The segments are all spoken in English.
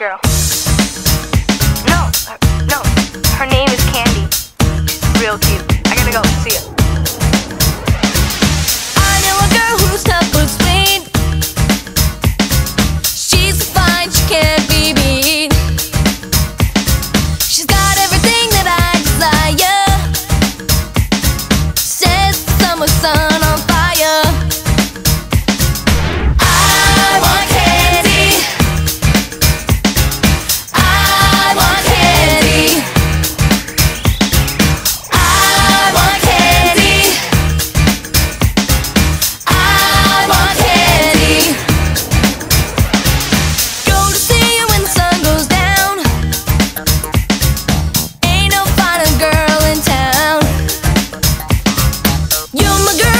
girl. You're my girl.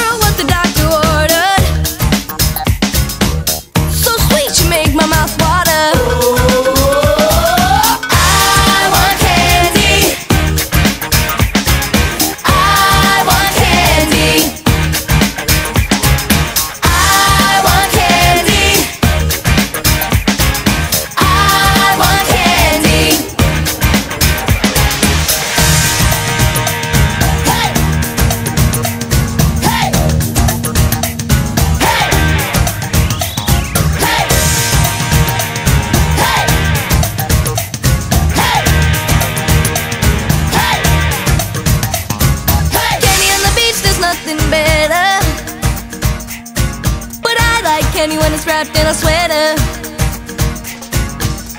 Pants wrapped in a sweater.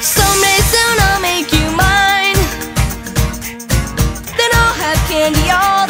Someday soon I'll make you mine. Then I'll have candy all